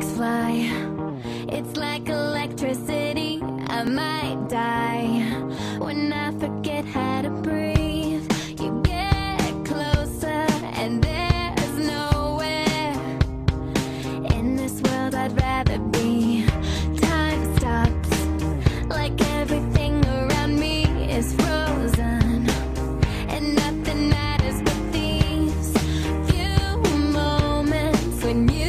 sparks fly. It's like electricity I might die. When I forget how to breathe You get closer And there's nowhere In this world I'd rather be. Time stops Like everything around me is frozen. And nothing matters but these Few moments when you